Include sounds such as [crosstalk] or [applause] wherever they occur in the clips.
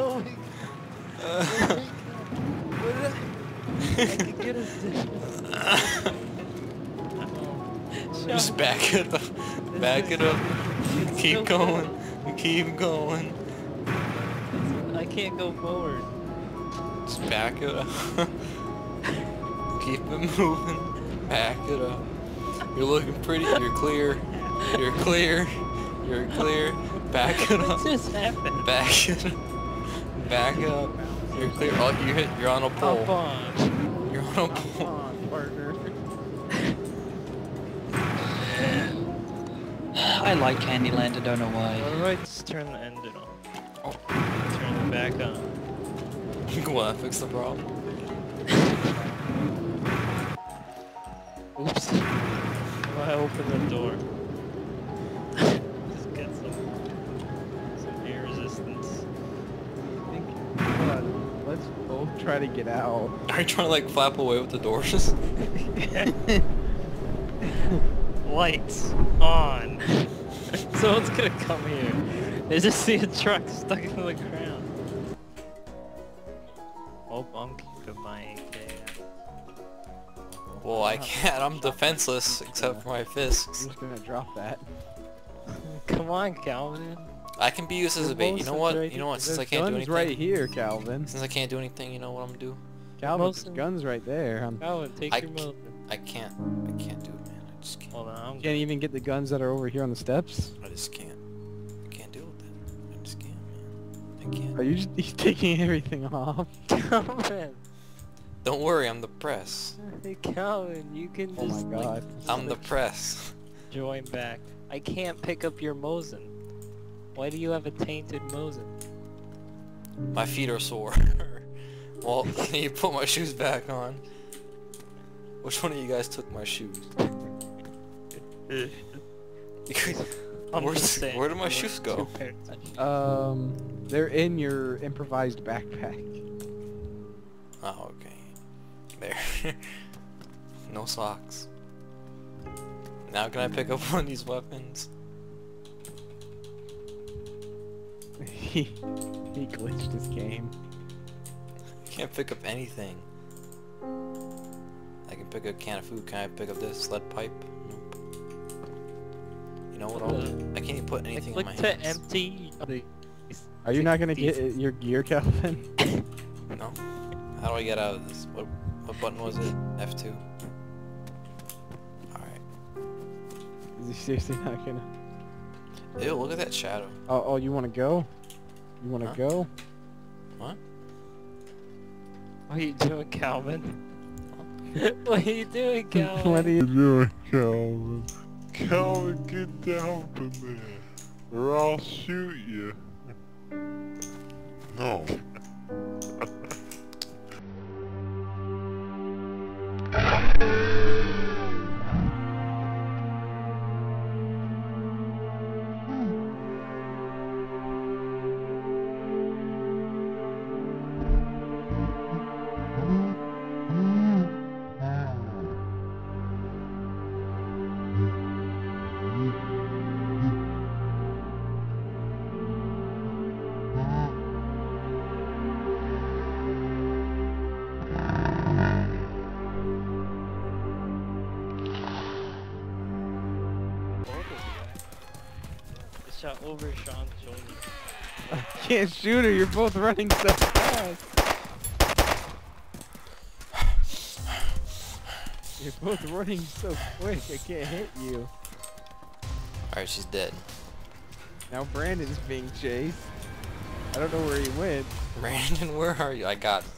Oh my god. I... I get us there. Just back it up. Back it up. Keep going. Keep going. I can't go forward. Just back it up. Keep it moving. Back it up. You're looking pretty. You're clear. You're clear. You're clear. Back it up. What just happened? Back it up. Back up. You're clear. Oh, you hit. You're on a pole. Up on. You're on a Up pole. on, partner. I like Candyland, I don't know why. All right, let's turn the engine on? Oh. Turn it back on. Go on, fix the problem. Oops. If I open the door. Try to get out. Are you trying to like flap away with the doors? [laughs] Lights on. [laughs] Someone's gonna come here. They just see a truck stuck in the ground. Oh, I'm keeping my AK. well, I can't. I'm defenseless except for my fists. I'm fists. just gonna drop that. Come on, Calvin. I can be used as a bait. You know what? right You know what? Since There's I can't do guns anything. right here, Calvin. Since I can't do anything, you know what I'm gonna do? Calvin, there's Wilson. guns right there. Um, Calvin, take I your c- I can't. I can't do it, man. I just can't. Hold on, I'm can't even get the guns that are over here on the steps. I just can't. I can't deal with that. I just can't, man. I can't. Are you just [laughs] you taking everything off? [laughs] Calvin. Don't worry, I'm the press. Hey, [laughs] Calvin, you can Oh just my like, god. I'm the press. join back. I can't pick up your Mosin. Why do you have a tainted Mosin? My feet are sore. [laughs] well, [laughs] can you put my shoes back on? Which one of you guys took my shoes? [laughs] I'm Where's- just saying, where did my shoes go? too paying attention. Um, they're in your improvised backpack. Oh, okay. There. no socks. Now can I pick up one of these weapons? He he glitched his game. I can't pick up anything. I can pick up a can of food. Can I pick up this lead pipe? Nope. You know what? I'll, I can't even put I anything in click my to hands. empty. Are you not gonna get your gear, Calvin? No. How do I get out of this? What what button was it? F2. Alright. Is he seriously not gonna? Ew, look at that shadow. Oh, oh, you wanna go? You wanna Huh? go? What? What are you doing, Calvin? [laughs] what are you doing, [laughs] Calvin? what are you? doing, Calvin? Calvin, get down from there, or I'll shoot you. No. I over Sean Jr. I can't shoot her. You're both running so fast. [sighs] You're both running so quick. I can't hit you. Alright, she's dead. Now Brandon's being chased. I don't know where he went. Brandon, [laughs] where are you? I got it.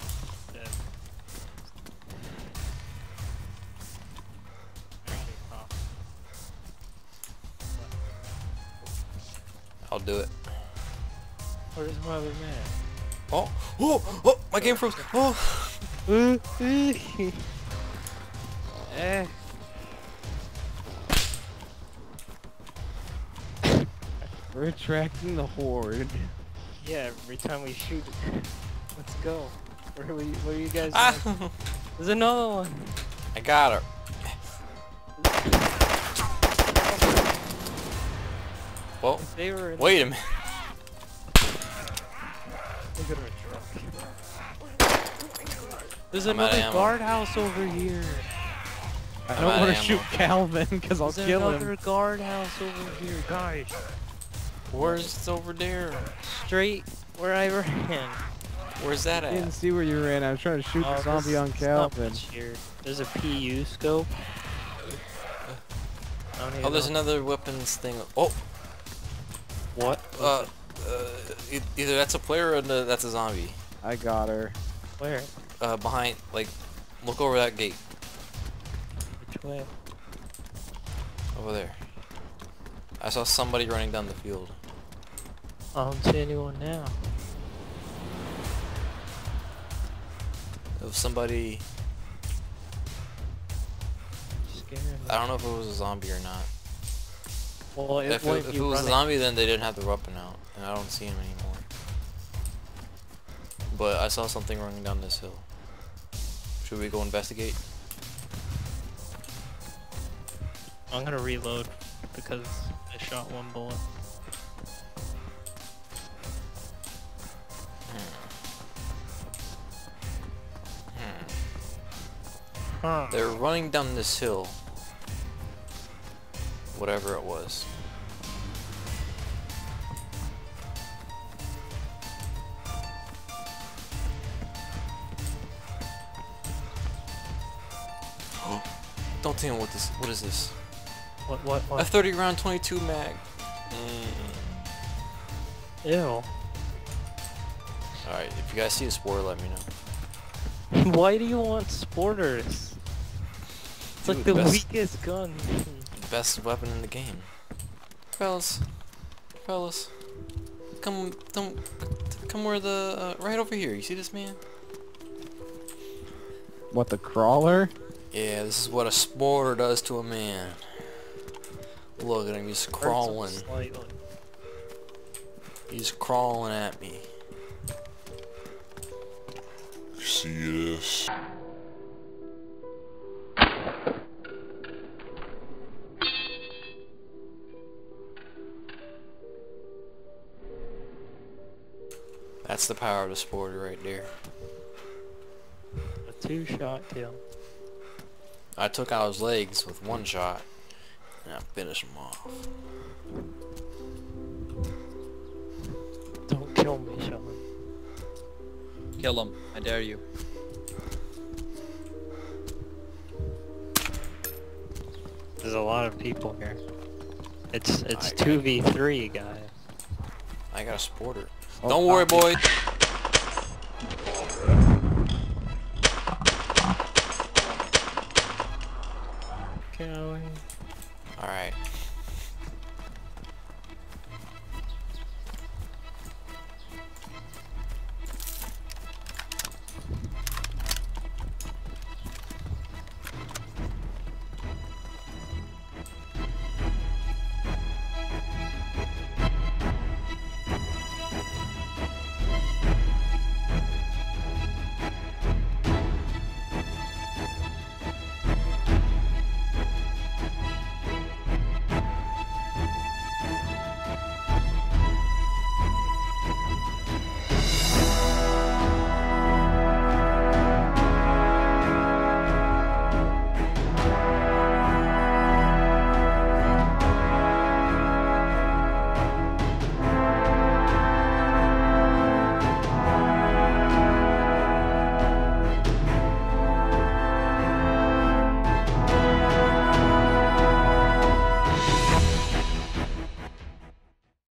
I'll do it. Where's my other man? Oh! Oh! Oh! My game froze! Oh! [laughs] eh. [laughs] We're attracting the horde. Yeah, every time we shoot. Let's go. Where are we, what are you guys Ah! There's another one. I got her. Well, They were in wait a minute. Look at our truck. There's I'm another guardhouse over here. I I'm don't want to shoot. Calvin because I'll kill him. There's kill another him. guardhouse over here, guys. Where's it over there? Straight where I ran. Where's that I didn't see where you ran. I was trying to shoot Oh, the zombie on there's not Calvin. Here. There's a PU scope. I don't even Oh, there's know. another weapons thing. Oh, What? uh, uh, either that's a player or that's a zombie. I got her. Where? Uh, behind, like, look over that gate Which way? over there. I saw somebody running down the field. I don't see anyone now. If somebody. Scaring me. I don't know if it was a zombie or not. Well, it If it, if it was a zombie, then they didn't have the weapon out, and I don't see him anymore. But I saw something running down this hill. Should we go investigate? I'm gonna reload because I shot one bullet. Hmm. Hmm. Huh. They're running down this hill. Whatever it was. [gasps] Don't tell me what this. What is this? What? What? A What? 30 round 22 mag. Mm. Ew. Alright, if you guys see a sporter, let me know. [laughs] Why do you want sporters? It's like the best- weakest gun. Best weapon in the game. Fellas. Fellas. Come, come, come where the, uh, right over here. You see this man? What, the crawler? Yeah, this is what a sporter does to a man. Look at him, he's crawling. He's crawling at me. See this? That's the power of the sporter right there. A two-shot kill. I took out his legs with one shot, and I finished him off. Don't kill me, Sean. Kill him. I dare you. There's a lot of people here. It's it's two v three, guys. I got a sporter. Oh, Don't worry, copy. boy.